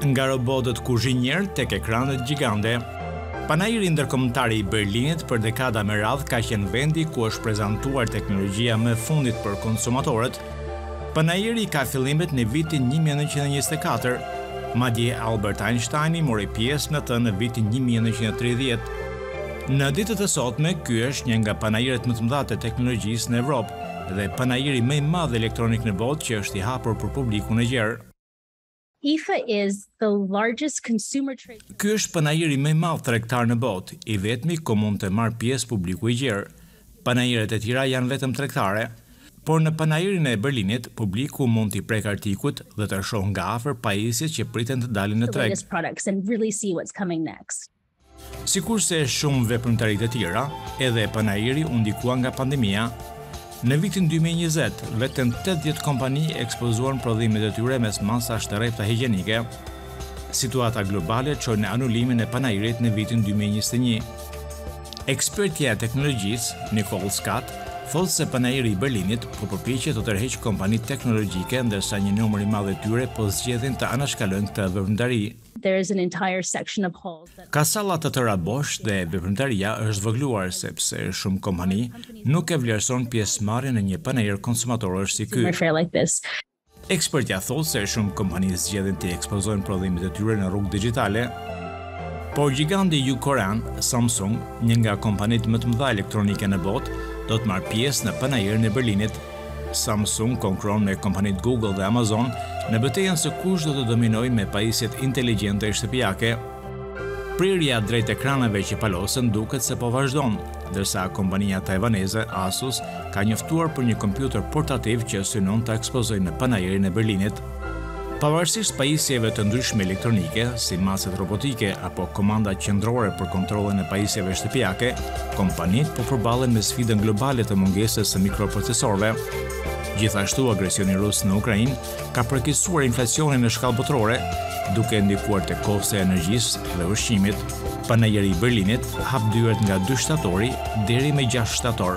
Nga robotët kuzhinjerë tek ekranet gjigande, Panairi Ndërkombëtar i Berlinit për dekada me radhë ka qenë vendi ku është prezantuar teknologjia më e fundit për konsumatorët. Panairi i ka fillimet në vitin 1924, madje Albert Einsteini mori pjesë në të në vitin 1930. Në ditët e sotme, ky është një nga panairet më të mëdha të teknologjisë në Evropë. Dhe panairi më i madh elektronik në botë që është i hapur për publikun e gjerë. IFA is the largest consumer trade show. Ky është panairi më i madh tregtar në botë, i vetmi ku mund të marrë pjesë publiku i gjerë. Panairet e tjera janë vetëm tregtare. Por në panairin e Berlinit, publiku mund t'i prekë artikujt dhe të shohë nga afër pajisjet që priten të dalin në treg. Sikurse shumë veprimtari të tjera, edhe Panairi u ndikua nga pandemia. Në vitin dy mijë e njëzet, vetëm tetëdhjetë kompani ekspozuan prodhimet e tyre mes masash të rrepta higjienike. Situata globale çoi në anulimin e Panairit në vitin dy mijë e njëzet e një. Ekspertja e teknologjisë, Nicole Scott, thotë se Panairi i Berlinit po përpiqet të tërheqë kompanitë teknologjike ndërsa një numër i madh i tyre po zgjedhin të anashkalojnë këtë veprimtari. Ka salla të tëra bosh dhe veprimtaria është zvogëluar sepse shumë kompani nuk e vlerësojnë pjesëmarrjen në një panair konsumatorësh si ky. Ekspertja thotë se shumë kompani zgjedhin t'i ekspozojnë prodhimet e tyre në rrugë digjitale, por gjiganti jugkorean Samsung, një nga kompanitë më të mëdha elektronike në botë, do të marrë pjesë në panairin e Berlinit, Samsung konkurron me kompanitë Google dhe Amazon në betejën se kush do të dominojë me pajisjet inteligjente shtëpiake. Prirja drejt ekraneve që palosen duket se po vazhdon, ndërsa kompania tajvaneze Asus ka njoftuar për një kompjuter portativ që synon ta ekspozojë në panairin e Berlinit. Pavarësisht pajisjeve të ndryshme elektronike, si macet robotike apo komanda qendrore për kontrollin e pajisjeve shtëpiake, kompanitë po përballen me sfidën globale të mungesës së mikroprocesorëve. Gjithashtu, agresioni rus në Ukrainë ka përkeqësuar inflacionin në shkallë botërore, duke ndikuar te kosto e energjisë dhe ushqimit. Panairi i Berlinit hap dyert nga dy shtatori deri më gjashtë shtator.